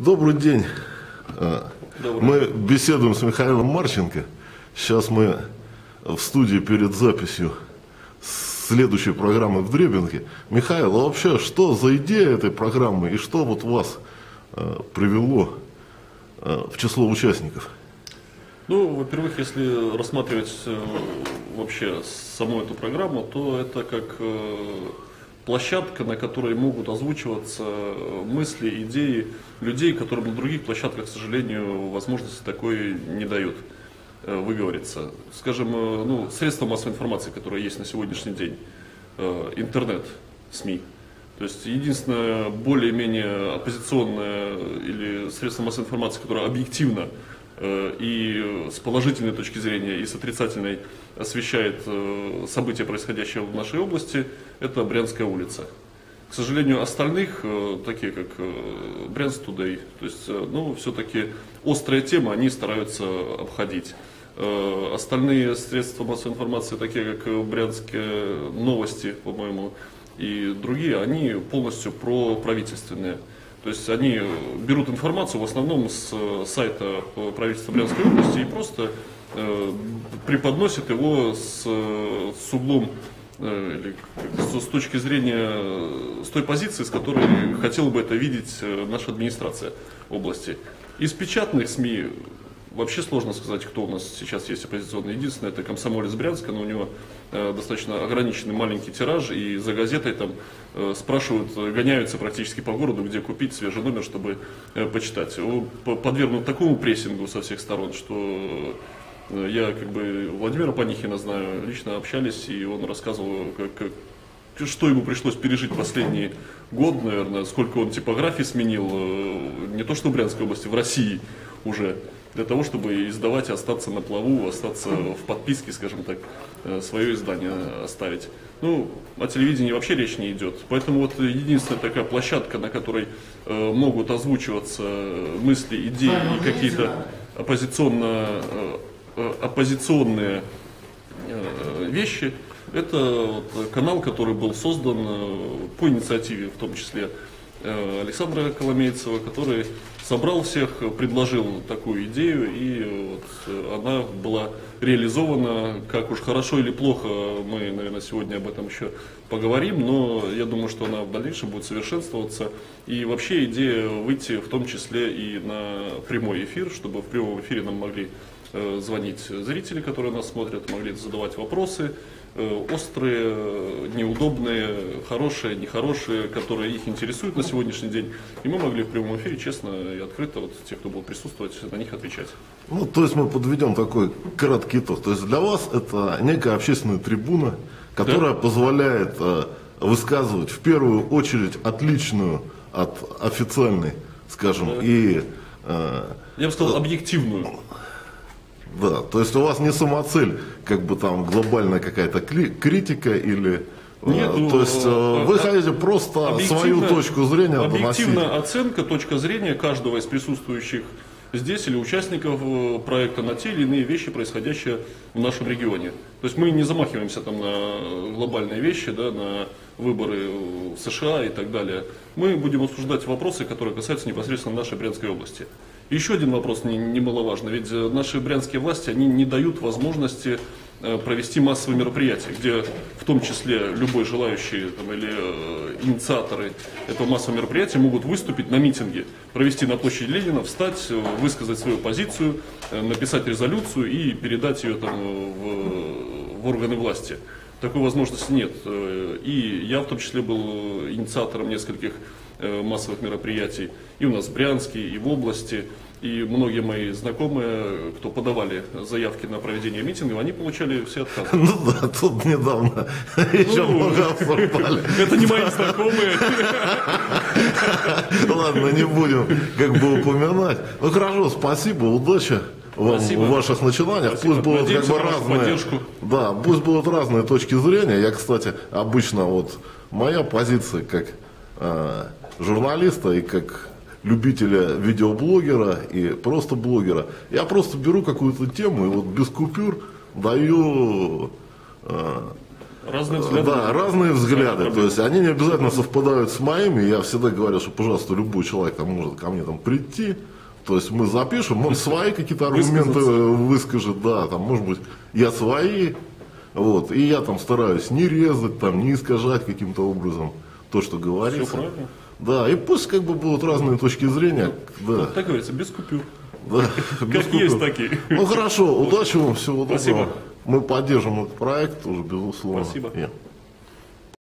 Добрый день. Э, Добрый. Мы беседуем с Михаилом Марченко. Сейчас мы в студии перед записью следующей программы в Дребенке. Михаил, а вообще что за идея этой программы и что вот вас э, привело э, в число участников? Ну, во-первых, если рассматривать э, вообще саму эту программу, то это как э, площадка, на которой могут озвучиваться э, мысли, идеи людей, которым на других площадках, к сожалению, возможности такой не дают э, выговориться. Скажем, э, ну, средства массовой информации, которые есть на сегодняшний день, интернет, СМИ. То есть единственное более-менее оппозиционное или средство массовой информации, которое объективно и с положительной точки зрения, и с отрицательной освещает э, события, происходящие в нашей области, это Брянская улица. К сожалению, остальных, э, такие как э, Брянск Today, то есть, э, ну, все-таки острые темы они стараются обходить. Э, Остальные средства массовой информации, такие как э, Брянские новости, по-моему, и другие, они полностью проправительственные. То есть они берут информацию в основном с э, сайта правительства Брянской области и просто э, преподносят его с, с углом э, или с, с точки зрения, э, с той позиции, с которой хотела бы это видеть наша администрация области. Из печатных СМИ вообще сложно сказать, кто у нас сейчас есть оппозиционный. Единственное, это комсомолец Брянска, но у него э, достаточно ограниченный маленький тираж, и за газетой там э, спрашивают, гоняются практически по городу, где купить свежий номер, чтобы э, почитать. Он по- подвергнут такому прессингу со всех сторон, что э, я как бы Владимира Панихина знаю, лично общались, и он рассказывал, как, как- что ему пришлось пережить последний год, наверное, сколько он типографий сменил, э, не то что в Брянской области, в России уже, для того, чтобы издавать, остаться на плаву, остаться в подписке, скажем так, э, свое издание оставить. Ну, о телевидении вообще речь не идет. Поэтому вот единственная такая площадка, на которой э, могут озвучиваться мысли, идеи и какие-то оппозиционно, э, оппозиционные вещи. Это вот канал, который был создан по инициативе, в том числе Александра Коломейцева, который собрал всех, предложил такую идею, и э, вот э, она была реализована. Как уж хорошо или плохо, мы, наверное, сегодня об этом еще поговорим, но я думаю, что она в дальнейшем будет совершенствоваться. И вообще идея выйти в том числе и на прямой эфир, чтобы в прямом эфире нам могли э, звонить зрители, которые нас смотрят, могли задавать вопросы, э, острые, э, неудобные, хорошие, нехорошие, которые их интересуют на сегодняшний день. И мы могли в прямом эфире честно и открыто, вот те, кто был присутствовать, на них отвечать. Ну, то есть мы подведем такой краткий итог. То есть для вас это некая общественная трибуна, которая позволяет э, высказывать в первую очередь отличную от официальной, скажем, и э, Я бы сказал, объективную. Да, то есть у вас не самоцель, как бы там глобальная какая-то критика или э, Нет, ну, то есть э, э, вы хотите просто свою точку зрения доносить. Объективная оценка, точка зрения каждого из присутствующих здесь или участников э, проекта на те или иные вещи, происходящие в нашем регионе. То есть мы не замахиваемся там на глобальные вещи, да, на выборы в США и так далее. Мы будем обсуждать вопросы, которые касаются непосредственно нашей Брянской области. Еще один вопрос не- немаловажный, ведь э, наши брянские власти, они не дают возможности э, провести массовые мероприятия, где в том числе любой желающий там, или э, инициаторы этого массового мероприятия могут выступить на митинге, провести на площади Ленина, встать, э, высказать свою позицию, э, написать резолюцию и передать ее там, в, в органы власти. Такой возможности нет. И я в том числе был инициатором нескольких массовых мероприятий и у нас в Брянске, и в области. И многие мои знакомые, кто подавали заявки на проведение митингов, они получали все отказы. Ну да, тут недавно еще Ну, много обсуждали. Это не мои знакомые. Ладно, не будем как бы упоминать. Ну хорошо, спасибо, удачи вам Спасибо. в ваших начинаниях. Спасибо. Пусть будут как бы разные. поддержку. Да, пусть будут разные точки зрения. Я, кстати, обычно вот моя позиция как э, журналиста и как любителя видеоблогера и просто блогера. Я просто беру какую-то тему и вот без купюр даю э, Разные взгляды. Да, разные взгляды. То есть они не обязательно совпадают с моими. Я всегда говорю, что, пожалуйста, любой человек там может ко мне там прийти. То есть мы запишем, он свои какие-то аргументы выскажет, да, там, может быть, я свои, вот, и я там стараюсь не резать, там, не искажать каким-то образом то, что говорится. Все правильно. Да, и пусть как бы будут разные точки зрения. Ну, да. Так говорится, без купюр. Да, без Как есть купюр. такие. Ну хорошо, удачи вам, всего доброго. Спасибо. Мы поддержим этот проект тоже, безусловно. Спасибо. И-